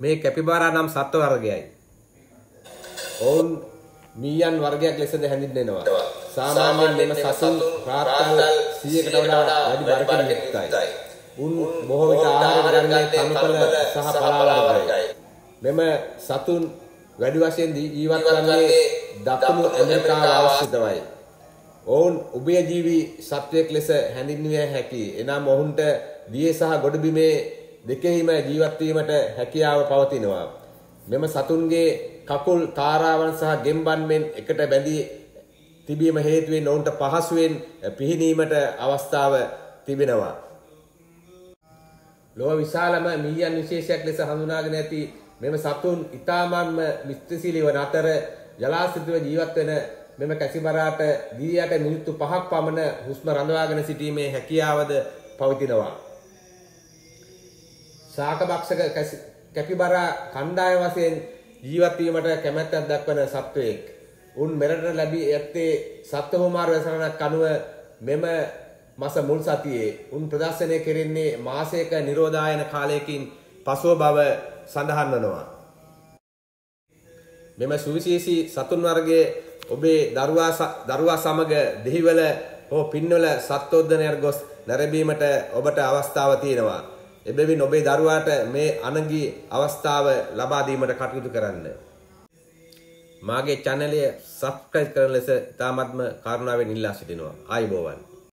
මේ කැපිබාරා නම් සත්ව වර්ගයයි. ඔවුන් මීයන් වර්ගයක් ලෙසද හැඳින්වෙනවා. සාමාන්‍යයෙන් මෙම සසුන් රාත්තල් 100කට වඩා වැඩි වර්ගකින් යුක්තයි. උන් බොහෝ විට ආහාර ගන්නේ තනුපල සහ පලා වර්ගයි. මෙම සතුන් වැඩි වශයෙන් ජීවත් වන්නේ දකුණු ඇමරිකාව අවශ්‍යතමයි. ඔවුන් උභයජීවී සත්වයෙක් ලෙස හැඳින්විය හැකියි. එනම් ඔවුන්ට දියේ සහ ගොඩබිමේ දෙකෙහිම ජීවත් වීමට හැකියාව පවතිනවා. මෙම සතුන්ගේ කකුල් තාරාවන් සහ ගෙම්බන් මෙන් එකට බැඳී තිබීම හේතුවෙන් ඔවුන්ට පහසුවෙන් පිහිනීමට අවස්ථාව තිබෙනවා. ලොව විශාලම මීයන් විශේෂයක් ලෙස හඳුනාගෙන ඇති මෙම සතුන් ඉතාමන්ම මිත්‍රශීලී වන අතර ජලාශිතව ජීවත් වෙන මෙම කැසිබරාට දියයට මිනිත්තු 5ක් පමණ හුස්ම රඳවාගෙන සිටීමේ හැකියාවද පවතිනවා. ශාකභක්ෂක කැපිබරා කණ්ඩායම වශයෙන් ජීවත් වීමට කැමැත්තක් දක්වන සත්වයෙක්. උන් මෙරට ලැබී ඇත්තේ සත්ව හුමාර වැසරණක් අනුව මෙම මස මුල් සතියේ උන් ප්‍රදර්ශනය කෙරෙන්නේ මාසයක නිරෝධායන කාලයකින් පසුව බව සඳහන් වනවා. මෙම සුවිශේෂී සතුන් වර්ගයේ ඔබේ දරුවා දරුවා සමග දෙහිවල හෝ පින්වල සත්වෝද්දනයට ගොස් නැරඹීමට ඔබට අවස්ථාව තියෙනවා. එබැවින් ඔබේ දරුවාට මේ අනගී අවස්ථාව ලබා දීමට කටයුතු කරන්න. මාගේ channel එක subscribe කරන ලෙස ඉතාමත්ම කරුණාවෙන් ඉල්ලා සිටිනවා. ආයුබෝවන්.